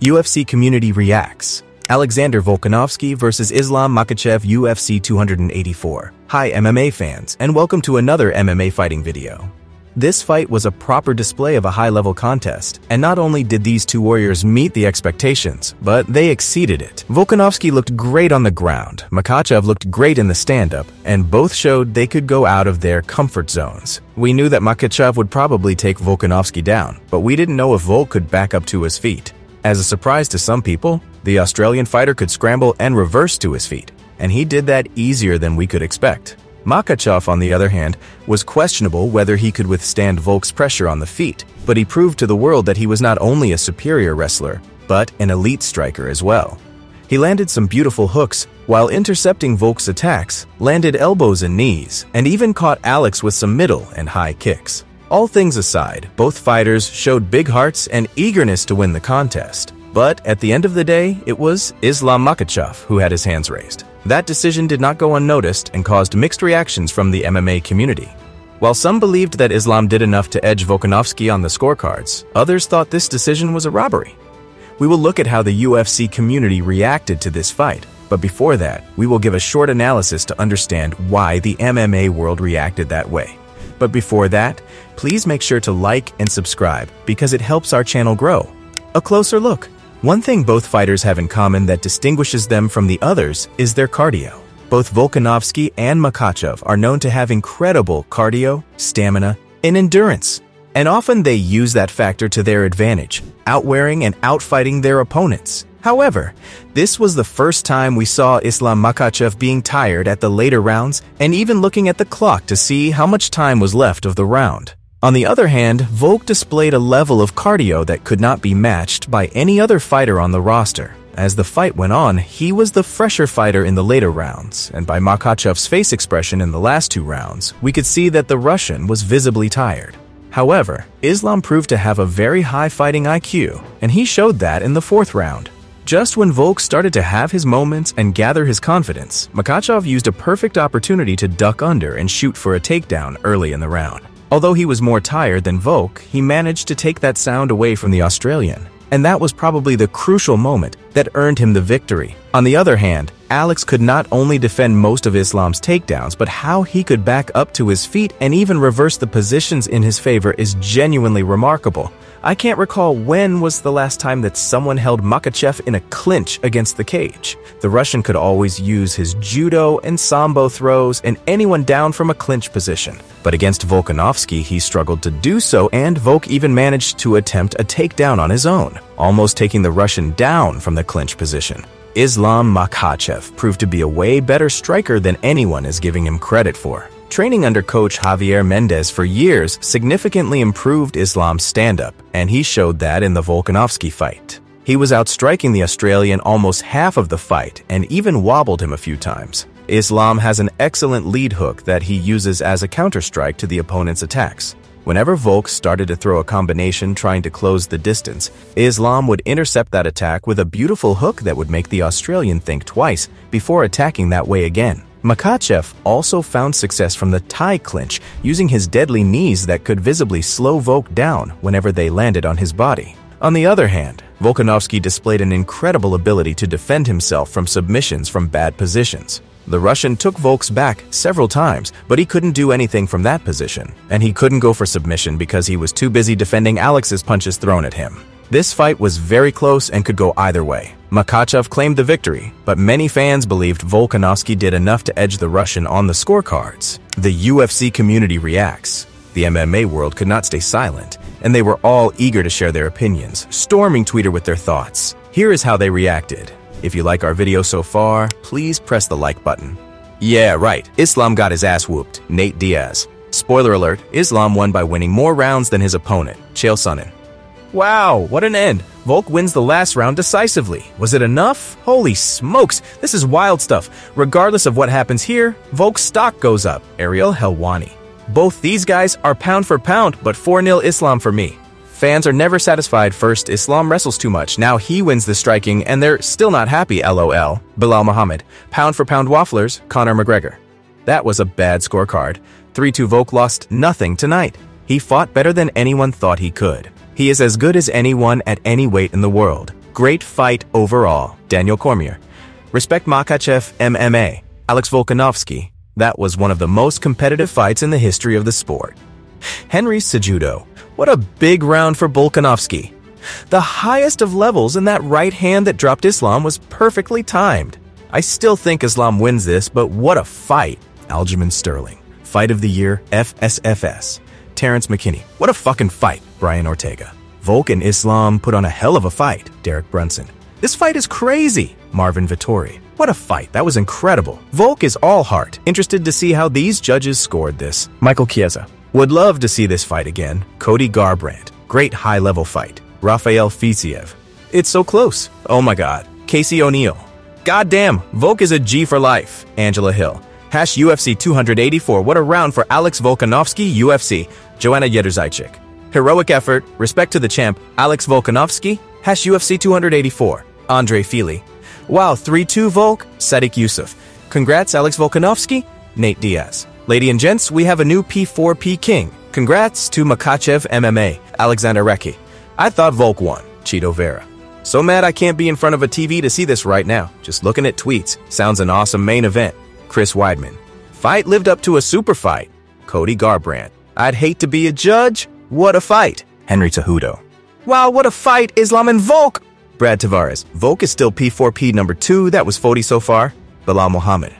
UFC Community Reacts Alexander Volkanovski vs. Islam Makhachev UFC 284. Hi MMA fans, and welcome to another MMA fighting video. This fight was a proper display of a high-level contest, and not only did these two warriors meet the expectations, but they exceeded it. Volkanovski looked great on the ground, Makhachev looked great in the stand-up, and both showed they could go out of their comfort zones. We knew that Makhachev would probably take Volkanovski down, but we didn't know if Volk could back up to his feet. As a surprise to some people, the Australian fighter could scramble and reverse to his feet, and he did that easier than we could expect. Makhachev, on the other hand, was questionable whether he could withstand Volk's pressure on the feet, but he proved to the world that he was not only a superior wrestler, but an elite striker as well. He landed some beautiful hooks, while intercepting Volk's attacks, landed elbows and knees, and even caught Alex with some middle and high kicks. All things aside, both fighters showed big hearts and eagerness to win the contest. But at the end of the day, it was Islam Makhachev who had his hands raised. That decision did not go unnoticed and caused mixed reactions from the MMA community. While some believed that Islam did enough to edge Volkanovski on the scorecards, others thought this decision was a robbery. We will look at how the UFC community reacted to this fight, but before that, we will give a short analysis to understand why the MMA world reacted that way. But before that, please make sure to like and subscribe because it helps our channel grow. A closer look. One thing both fighters have in common that distinguishes them from the others is their cardio. Both Volkanovski and Makhachev are known to have incredible cardio, stamina, and endurance. And often they use that factor to their advantage, outwearing and outfighting their opponents. However, this was the first time we saw Islam Makhachev being tired at the later rounds and even looking at the clock to see how much time was left of the round. On the other hand, Volk displayed a level of cardio that could not be matched by any other fighter on the roster. As the fight went on, he was the fresher fighter in the later rounds, and by Makhachev's face expression in the last two rounds, we could see that the Russian was visibly tired. However, Islam proved to have a very high fighting IQ, and he showed that in the fourth round. Just when Volk started to have his moments and gather his confidence, Makhachev used a perfect opportunity to duck under and shoot for a takedown early in the round. Although he was more tired than Volk, he managed to take that sound away from the Australian. And that was probably the crucial moment that earned him the victory. On the other hand, Alex could not only defend most of Islam's takedowns, but how he could back up to his feet and even reverse the positions in his favor is genuinely remarkable. I can't recall when was the last time that someone held Makhachev in a clinch against the cage. The Russian could always use his judo and sambo throws and anyone down from a clinch position. But against Volkanovski, he struggled to do so and Volk even managed to attempt a takedown on his own, almost taking the Russian down from the clinch position. Islam Makhachev proved to be a way better striker than anyone is giving him credit for. Training under coach Javier Mendez for years significantly improved Islam's stand-up, and he showed that in the Volkanovski fight. He was outstriking the Australian almost half of the fight and even wobbled him a few times. Islam has an excellent lead hook that he uses as a counterstrike to the opponent's attacks. Whenever Volk started to throw a combination trying to close the distance, Islam would intercept that attack with a beautiful hook that would make the Australian think twice before attacking that way again. Makhachev also found success from the tie clinch, using his deadly knees that could visibly slow Volk down whenever they landed on his body. On the other hand, Volkanovski displayed an incredible ability to defend himself from submissions from bad positions. The Russian took Volk's back several times, but he couldn't do anything from that position, and he couldn't go for submission because he was too busy defending Alex's punches thrown at him. This fight was very close and could go either way. Makhachev claimed the victory, but many fans believed Volkanovski did enough to edge the Russian on the scorecards. The UFC community reacts. The MMA world could not stay silent, and they were all eager to share their opinions, storming Twitter with their thoughts. Here is how they reacted. If you like our video so far, please press the like button. Yeah, right, Islam got his ass whooped, Nate Diaz. Spoiler alert, Islam won by winning more rounds than his opponent, Chael Sonnen. Wow, what an end. Volk wins the last round decisively. Was it enough? Holy smokes, this is wild stuff. Regardless of what happens here, Volk's stock goes up. Ariel Helwani. Both these guys are pound for pound, but 4-0 Islam for me. Fans are never satisfied first Islam wrestles too much, now he wins the striking, and they're still not happy lol. Belal Muhammad. Pound for pound wafflers, Conor McGregor. That was a bad scorecard. 3-2 Volk lost nothing tonight. He fought better than anyone thought he could. He is as good as anyone at any weight in the world. Great fight overall, Daniel Cormier. Respect Makhachev MMA, Alex Volkanovski. That was one of the most competitive fights in the history of the sport. Henry Cejudo. What a big round for Volkanovski. The highest of levels in that right hand that dropped Islam was perfectly timed. I still think Islam wins this, but what a fight. Aljamain Sterling. Fight of the Year, FSFS. Terrence McKinney. What a fucking fight, Brian Ortega. Volk and Islam put on a hell of a fight, Derek Brunson. This fight is crazy, Marvin Vettori. What a fight, that was incredible. Volk is all heart, interested to see how these judges scored this. Michael Chiesa. Would love to see this fight again. Cody Garbrandt. Great high-level fight. Rafael Fiziev. It's so close. Oh my god. Casey O'Neill. Goddamn, Volk is a G for life. Angela Hill. Hash UFC 284. What a round for Alex Volkanovski, UFC. Joanna Jedrzejczyk. Heroic effort. Respect to the champ. Alex Volkanovski. Hash UFC 284. Andre Fili. Wow, 3-2 Volk. Sodiq Yusuff. Congrats, Alex Volkanovski. Nate Diaz. Lady and gents, we have a new P4P king. Congrats to Makhachev MMA. Alexander Reki. I thought Volk won. Chito Vera. So mad I can't be in front of a TV to see this right now. Just looking at tweets. Sounds an awesome main event. Chris Weidman. Fight lived up to a super fight. Cody Garbrandt. I'd hate to be a judge. What a fight. Henry Cejudo. Wow, what a fight. Islam and Volk. Brad Tavares. Volk is still P4P number two. That was 40 so far. Belal Muhammad.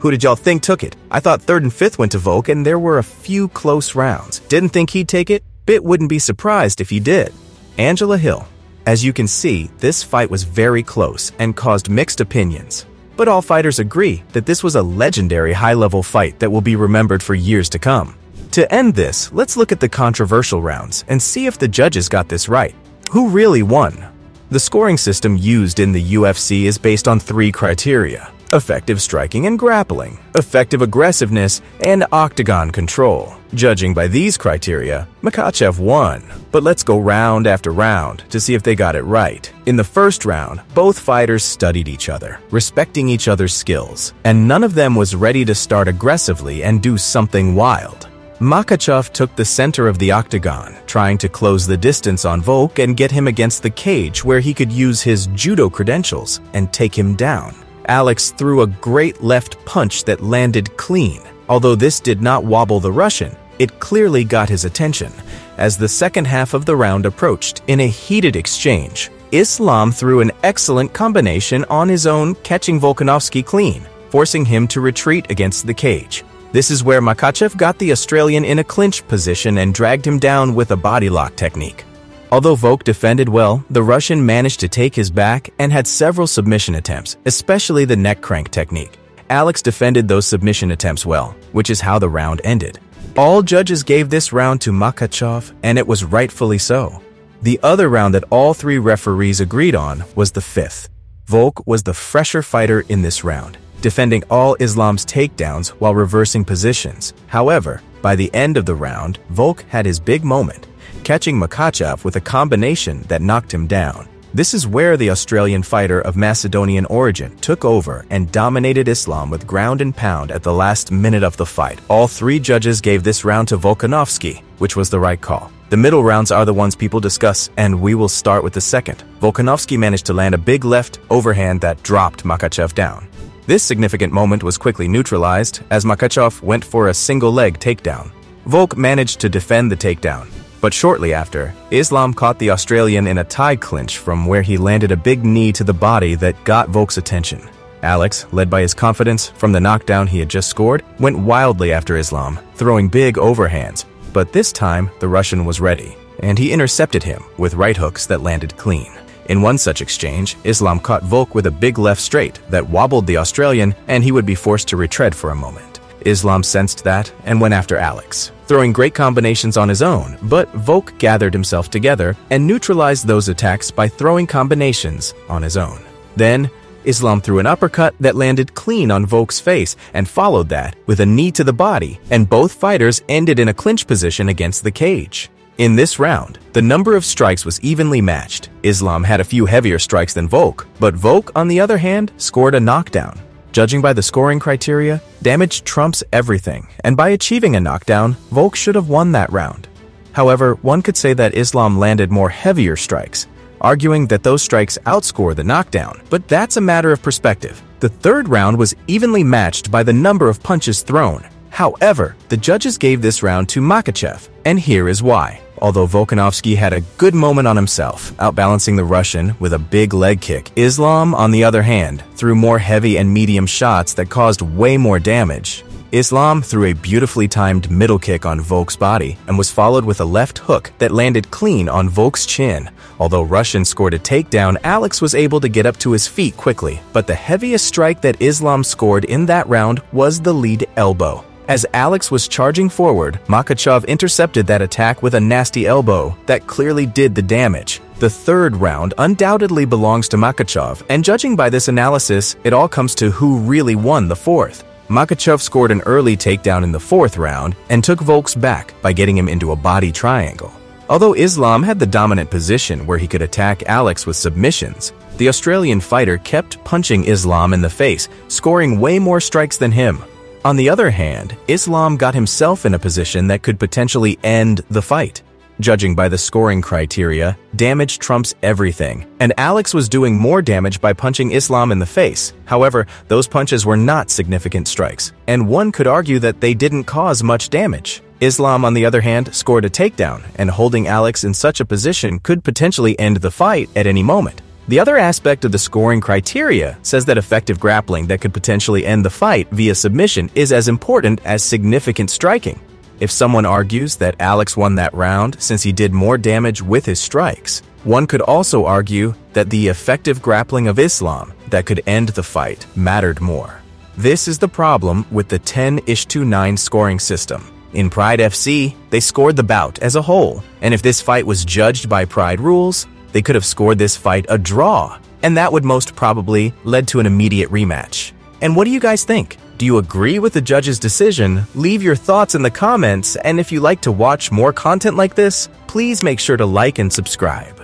Who did y'all think took it? I thought third and fifth went to Volk, and there were a few close rounds. Didn't think he'd take it? Bit wouldn't be surprised if he did. Angela Hill. As you can see, this fight was very close and caused mixed opinions. But all fighters agree that this was a legendary high-level fight that will be remembered for years to come. To end this, let's look at the controversial rounds and see if the judges got this right. Who really won? The scoring system used in the UFC is based on three criteria effective striking and grappling, effective aggressiveness, and octagon control. Judging by these criteria, Makhachev won. But let's go round after round to see if they got it right. In the first round, both fighters studied each other, respecting each other's skills, and none of them was ready to start aggressively and do something wild. Makhachev took the center of the octagon, trying to close the distance on Volk and get him against the cage where he could use his judo credentials and take him down. Alex threw a great left punch that landed clean. Although this did not wobble the Russian, it clearly got his attention. As the second half of the round approached in a heated exchange, Islam threw an excellent combination on his own, catching Volkanovski clean, forcing him to retreat against the cage. This is where Makhachev got the Australian in a clinch position and dragged him down with a body lock technique. Although Volk defended well, the Russian managed to take his back and had several submission attempts, especially the neck crank technique. Alex defended those submission attempts well, which is how the round ended. All judges gave this round to Makhachev, and it was rightfully so. The other round that all three referees agreed on was the fifth. Volk was the fresher fighter in this round defending all Islam's takedowns while reversing positions. However, by the end of the round, Volk had his big moment, catching Makhachev with a combination that knocked him down. This is where the Australian fighter of Macedonian origin took over and dominated Islam with ground and pound at the last minute of the fight. All three judges gave this round to Volkanovski, which was the right call. The middle rounds are the ones people discuss, and we will start with the second. Volkanovski managed to land a big left overhand that dropped Makhachev down. This significant moment was quickly neutralized as Makhachev went for a single leg takedown. Volk managed to defend the takedown, but shortly after, Islam caught the Australian in a tie clinch from where he landed a big knee to the body that got Volk's attention. Alex, led by his confidence from the knockdown he had just scored, went wildly after Islam, throwing big overhands. But this time, the Russian was ready, and he intercepted him with right hooks that landed clean. In one such exchange, Islam caught Volk with a big left straight that wobbled the Australian and he would be forced to retread for a moment. Islam sensed that and went after Alex, throwing great combinations on his own, but Volk gathered himself together and neutralized those attacks by throwing combinations on his own. Then, Islam threw an uppercut that landed clean on Volk's face and followed that with a knee to the body, and both fighters ended in a clinch position against the cage. In this round, the number of strikes was evenly matched. Islam had a few heavier strikes than Volk, but Volk, on the other hand, scored a knockdown. Judging by the scoring criteria, damage trumps everything, and by achieving a knockdown, Volk should have won that round. However, one could say that Islam landed more heavier strikes, arguing that those strikes outscore the knockdown, but that's a matter of perspective. The third round was evenly matched by the number of punches thrown. However, the judges gave this round to Makhachev, and here is why. Although Volkanovski had a good moment on himself, outbalancing the Russian with a big leg kick, Islam, on the other hand, threw more heavy and medium shots that caused way more damage. Islam threw a beautifully timed middle kick on Volk's body and was followed with a left hook that landed clean on Volk's chin. Although Russian scored a takedown, Alex was able to get up to his feet quickly, but the heaviest strike that Islam scored in that round was the lead elbow. As Alex was charging forward, Makhachev intercepted that attack with a nasty elbow that clearly did the damage. The third round undoubtedly belongs to Makhachev, and judging by this analysis, it all comes to who really won the fourth. Makhachev scored an early takedown in the fourth round and took Volk's back by getting him into a body triangle. Although Islam had the dominant position where he could attack Alex with submissions, the Australian fighter kept punching Islam in the face, scoring way more strikes than him. On the other hand, Islam got himself in a position that could potentially end the fight. Judging by the scoring criteria, damage trumps everything, and Alex was doing more damage by punching Islam in the face. However, those punches were not significant strikes, and one could argue that they didn't cause much damage. Islam, on the other hand, scored a takedown, and holding Alex in such a position could potentially end the fight at any moment. The other aspect of the scoring criteria says that effective grappling that could potentially end the fight via submission is as important as significant striking. If someone argues that Alex won that round since he did more damage with his strikes, one could also argue that the effective grappling of Islam that could end the fight mattered more. This is the problem with the 10 to 9 scoring system. In Pride FC, they scored the bout as a whole, and if this fight was judged by Pride rules, they could have scored this fight a draw, and that would most probably led to an immediate rematch. And what do you guys think? Do you agree with the judge's decision? Leave your thoughts in the comments, and if you like to watch more content like this, please make sure to like and subscribe.